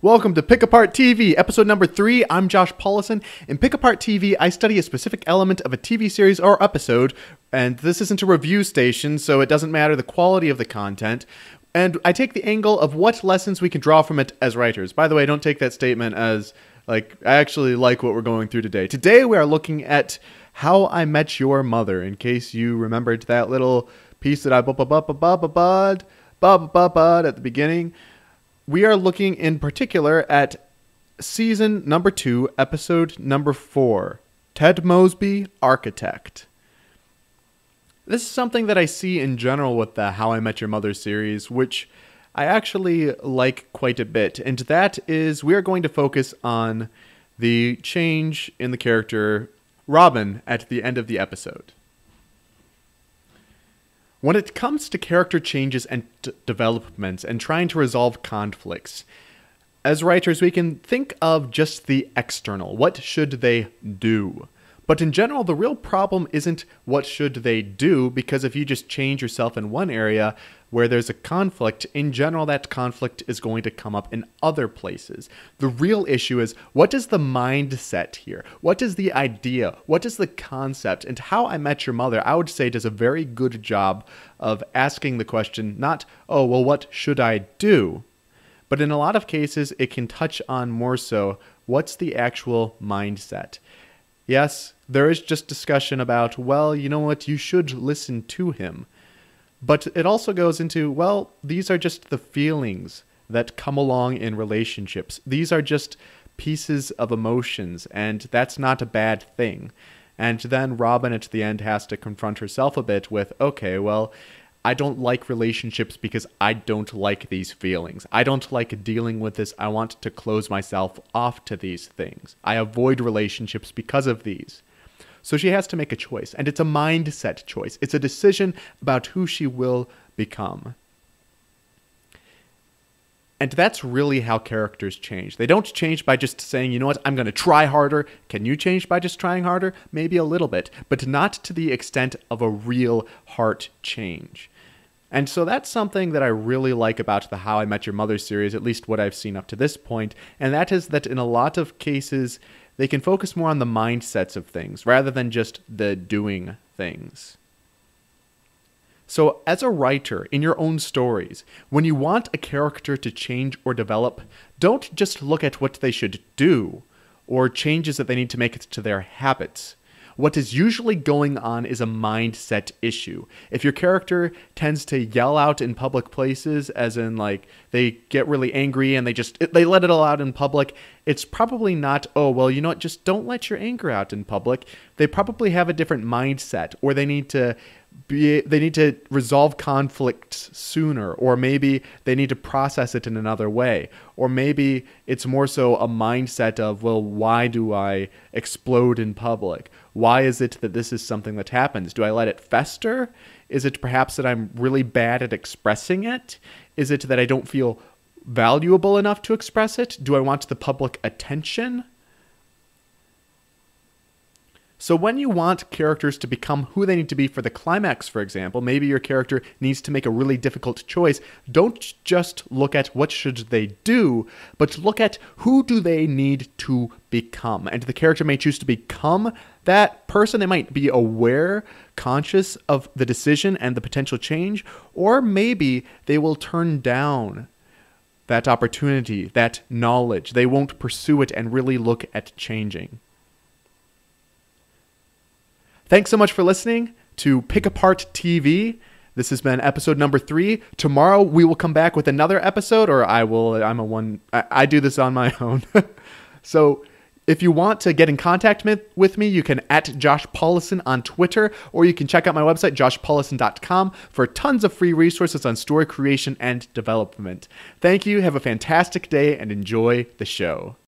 Welcome to Pick Apart TV, episode number three. I'm Josh Powlison. In Pick Apart TV, I study a specific element of a TV series or episode, and this isn't a review station, so it doesn't matter the quality of the content. And I take the angle of what lessons we can draw from it as writers. By the way, don't take that statement as like I actually like what we're going through today. Today we are looking at how I Met Your Mother, in case you remembered that little piece that I bu- bu- bu- bu- bu- bu- bud, bu- bu- bud at the beginning. We are looking in particular at season number two, episode number four Ted Mosby, Architect. This is something that I see in general with the How I Met Your Mother series, which I actually like quite a bit. And that is, we are going to focus on the change in the character Robin at the end of the episode. When it comes to character changes and developments and trying to resolve conflicts, as writers, we can think of just the external. What should they do? But in general, the real problem isn't what should they do, because if you just change yourself in one area where there's a conflict, in general, that conflict is going to come up in other places. The real issue is what is the mindset here? What is the idea? What is the concept? And How I Met Your Mother, I would say, does a very good job of asking the question not, oh, well, what should I do? But in a lot of cases, it can touch on more so what's the actual mindset. Yes, there is just discussion about, well, you know what, you should listen to him. But it also goes into, well, these are just the feelings that come along in relationships. These are just pieces of emotions, and that's not a bad thing. And then Robin at the end has to confront herself a bit with, okay, well, I don't like relationships because I don't like these feelings. I don't like dealing with this. I want to close myself off to these things. I avoid relationships because of these. So she has to make a choice, and it's a mindset choice. It's a decision about who she will become. And that's really how characters change. They don't change by just saying, you know what, I'm going to try harder. Can you change by just trying harder? Maybe a little bit, but not to the extent of a real heart change. And so that's something that I really like about the How I Met Your Mother series, at least what I've seen up to this point, and that is that in a lot of cases, they can focus more on the mindsets of things rather than just the doing things. So, as a writer in your own stories, when you want a character to change or develop, don't just look at what they should do or changes that they need to make to their habits. What is usually going on is a mindset issue. If your character tends to yell out in public places, as in like they get really angry and they just they let it all out in public, it's probably not, oh, well, you know what, just don't let your anger out in public. They probably have a different mindset or they need to be they need to resolve conflicts sooner or maybe they need to process it in another way or maybe it's more so a mindset of well why do i explode in public? Why is it that this is something that happens? Do i let it fester? Is it perhaps that i'm really bad at expressing it? Is it that i don't feel valuable enough to express it? Do i want the public attention so, when you want characters to become who they need to be for the climax, for example, maybe your character needs to make a really difficult choice, don't just look at what should they do, but look at who do they need to become. And the character may choose to become that person. They might be aware, conscious of the decision and the potential change, or maybe they will turn down that opportunity, that knowledge. They won't pursue it and really look at changing. Thanks so much for listening to Pick Apart TV. This has been episode number three. Tomorrow we will come back with another episode, or I will. I'm a one. I, I do this on my own. so if you want to get in contact with me, you can at Josh Powlison on Twitter, or you can check out my website, joshpowlison.com, for tons of free resources on story creation and development. Thank you. Have a fantastic day and enjoy the show.